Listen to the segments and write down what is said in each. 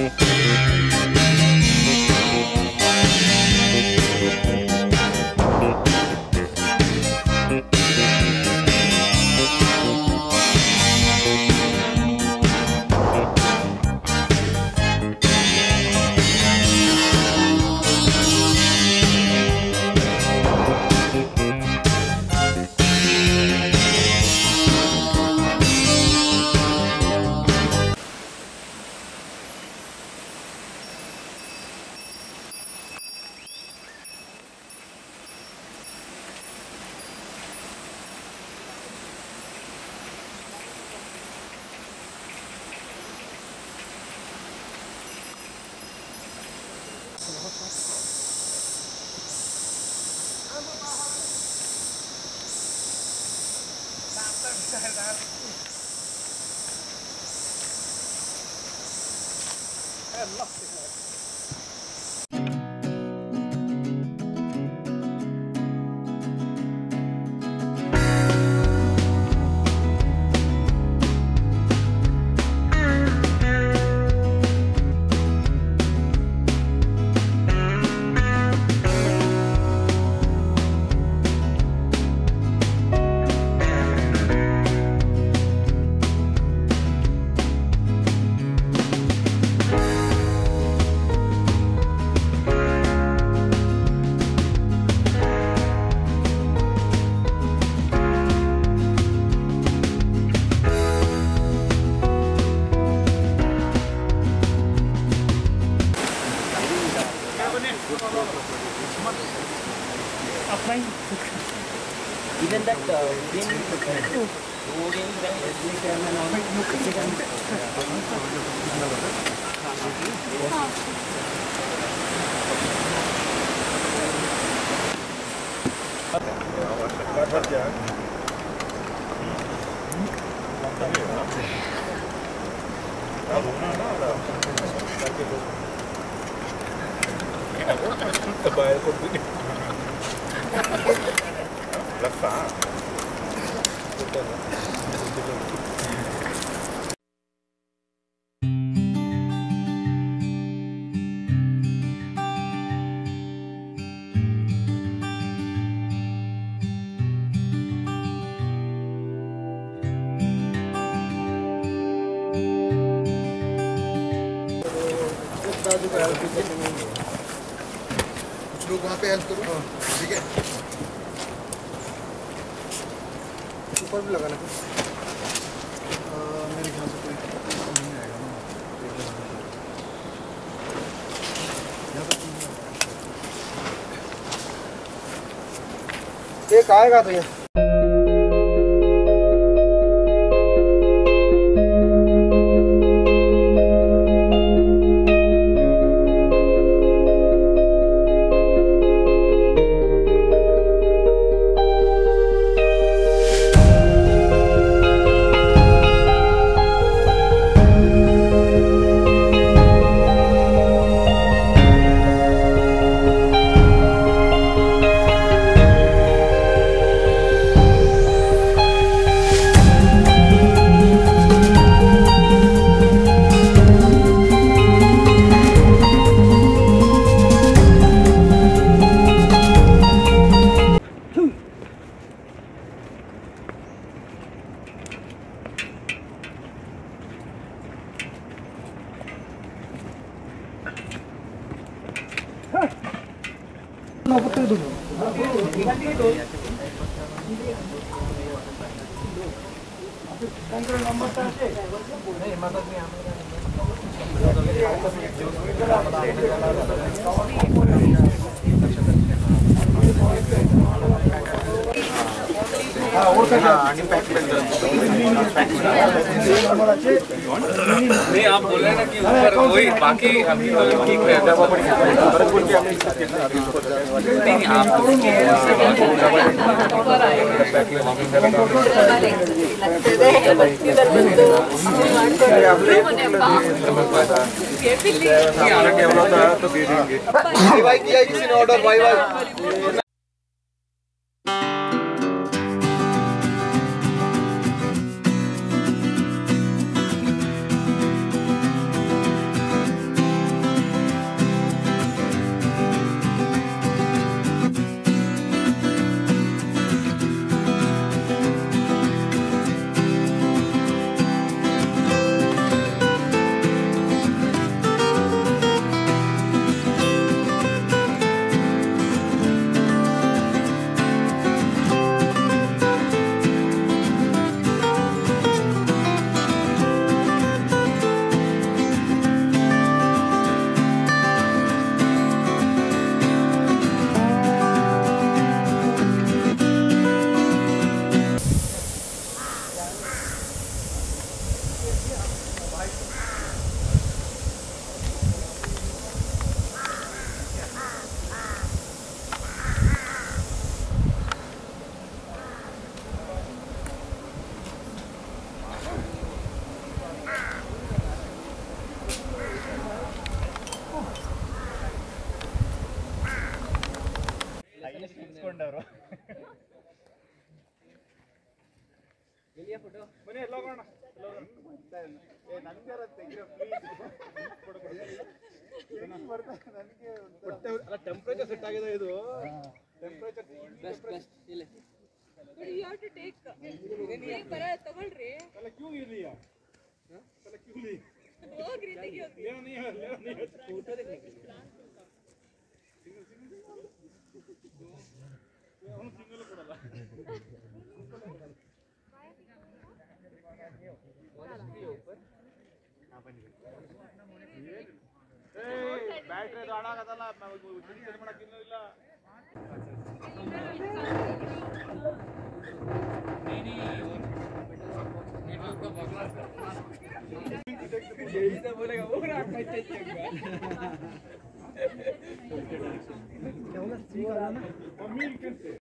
Mm-hmm. cerrar. I love it. Applying. Even that uh, wind, moving the electric and an orbit, you can see them. Thank you. สบายคนนี้รักษา लोग वहाँ पे help करो। ठीक है? ऊपर भी लगाना। मेरे ख्याल से कोई नहीं आएगा ना। एक आएगा Thank you. नहीं, आप बोल रहे ना कि ऊपर वही बाकी अभी तो ठीक रहेगा नहीं आप भाई भाई किया किसी ने ऑर्डर भाई भाई ಟೆಂಪರೇಚರ್ ಸೆಟ್ ಆಗಿದೆ ಇದು. ಟೆಂಪರೇಚರ್ ಬೆಸ್ಟ್ ಬೆಸ್ಟ್ ಇಲ್ಲ. ಯು ಹ್ಯಾವ್ ಟು ಟೇಕ್ ಬರ ತಗೊಳ್ರಿ. ಅಲ್ಲ ಕ್ಯೂ ಇರಲಿ. ಅಲ್ಲ ಕ್ಯೂ ನೀ ಲೇವ್ ಫೋಟೋ ಅವನು ಸಿಂಗಲ್ ಕೊಡಲ್ಲ. ಬ್ಯಾಟ್ರಿ ಅದು ಹಾಳಾಗದಲ್ಲ ನಾವು ಸರಿ ಮಾಡಕ್ಕಿನ್ನೂ ಇಲ್ಲ দূরে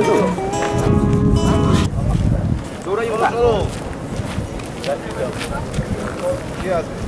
안쪽으로 노라 입었다 뒤에 하세요